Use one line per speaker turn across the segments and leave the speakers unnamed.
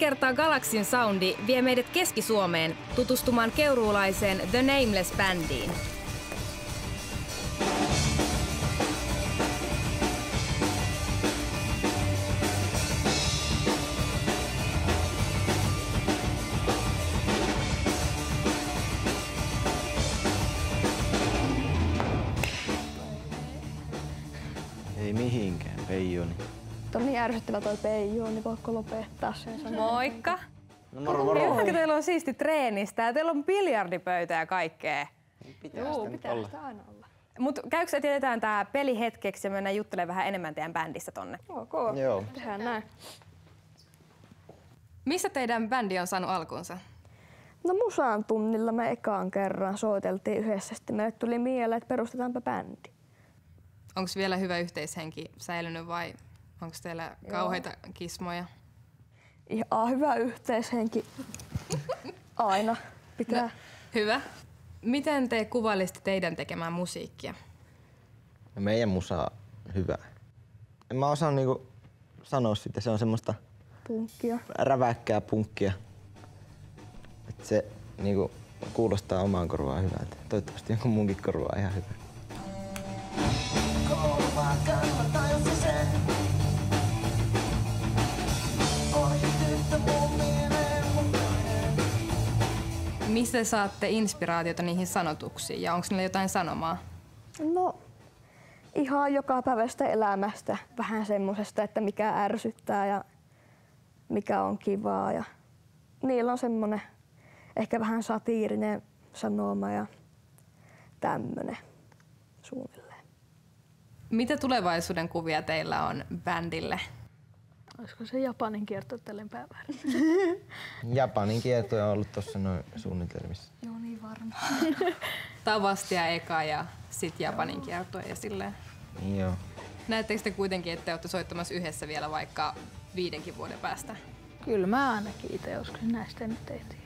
kertaa Galaxin soundi vie meidät Keski-Suomeen tutustumaan keuruulaiseen The Nameless Bandiin.
Ei mihinkään, Peijoni.
Tuo on niin ärsyttävä toi Peiju, niin voiko lopettaa sen sanan?
Moikka!
No moro moro.
Ihanaa, teillä on siisti treenistä ja teillä on biljardipöytä ja kaikkea.
Pitää
Joo,
sitä
pitää
olla.
sitä aina olla.
Mutta käykö että jätetään tää peli hetkeksi ja mennään juttelemaan vähän enemmän teidän bändistä tonne?
Ok,
Joo.
tehdään näin.
Missä teidän bändi on saanut alkunsa?
No musaan tunnilla me ekaan kerran soiteltiin yhdessä, sitten meille tuli mieleen, että perustetaanpa bändi.
Onko vielä hyvä yhteishenki säilynyt vai onko teillä kauheita kismoja?
Ihan hyvä yhteishenki. Aina pitää.
No, hyvä. Miten te kuvailisitte teidän tekemään musiikkia?
No meidän musa on hyvä. En mä osaa niinku sanoa sitä, se on semmoista
Punkkia.
räväkkää punkkia. Et se niinku kuulostaa omaan korvaan hyvältä. Toivottavasti jonkun munkin korvaa ihan hyvä.
Mistä saatte inspiraatiota niihin sanotuksiin ja onko niillä jotain sanomaa?
No, ihan joka päivästä elämästä. Vähän semmosesta, että mikä ärsyttää ja mikä on kivaa. Ja niillä on semmonen ehkä vähän satiirinen sanoma ja tämmönen suunnilleen.
Mitä tulevaisuuden kuvia teillä on bändille?
Olisiko se Japanin kierto tälle?
Japanin kielto on ollut tuossa noin suunnitelmissa.
Joo, niin varma.
Tavasti ja eka ja sitten Japanin kierto ja silleen.
Joo.
Näettekö te kuitenkin, että te olette soittamassa yhdessä vielä vaikka viidenkin vuoden päästä?
Kyllä mä ainakin itse joskus näistä nyt tehtiin.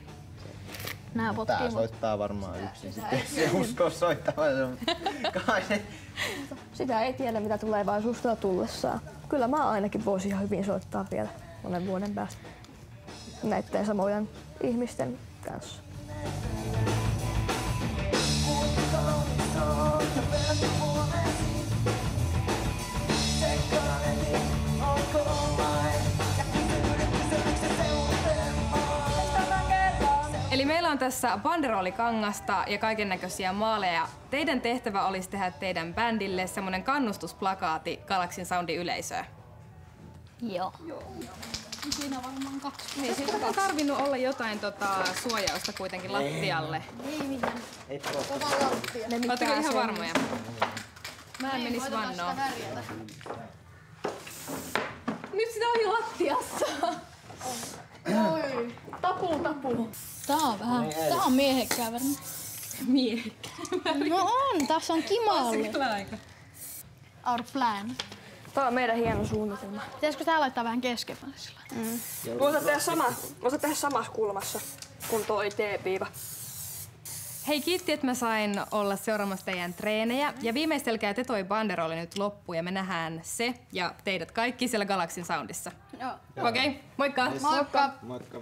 Nää
Tää
potkii mut.
soittaa varmaan yksin sitten, jos se uskoo se
Sitä ei tiedä, mitä tulevaisuus tuo tullessaan. Kyllä mä ainakin voisin ihan hyvin soittaa vielä monen vuoden päästä näiden samojen ihmisten kanssa.
Eli meillä on tässä banderoolikangasta ja kaiken näköisiä maaleja. Teidän tehtävä olisi tehdä teidän bändille semmoinen kannustusplakaati Galaxin Soundin yleisöä.
Joo. Siinä varmaan kaksi.
Hei, siinä on tarvinnut olla jotain tota, suojausta kuitenkin lattialle.
Ei mitään.
ei tuo.
Ne
Oletteko ihan
sen-
varmoja? Mä en menis vannoa. Nyt sitä on jo lattiassa.
Oi, tapu tapu. Tää on vähän, tää on miehekkää varmaan.
Miehikkä.
No on, tässä on kimalli. Our plan.
Tämä on meidän hieno suunnitelma.
Pitäisikö tää laittaa vähän keskemmälle sillä?
Voisi tehdä, sama, voisi tehdä samassa kulmassa kuin toi T-piiva.
Hei, kiitti, että mä sain olla seuraamassa teidän treenejä. Ja viimeistelkää te toi banderoli nyt loppuun ja me nähdään se ja teidät kaikki siellä Galaxin Soundissa.
Joo.
Okei, okay, moikka!
Moikka!
Moikka.